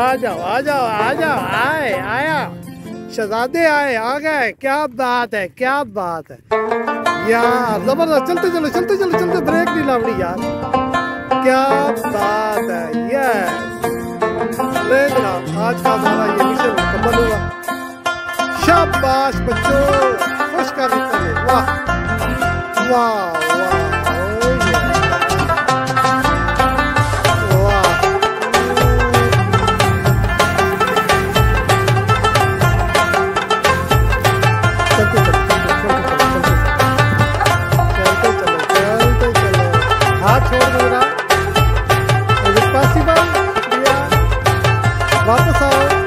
आ जाओ आ जाओ आ जाओ, आए, आया। शहजादे आए, आ गए। क्या बात है, क्या बात है। यार, ज़बरदस्त, चलते चलो चलते चलो, चलते ब्रेक नहीं लावनी यार। क्या बात है जनाब, आज का हमारा ये मिशन मुकम्मल हुआ। शाबाश बच्चों, खुश कर वाह। 好不好？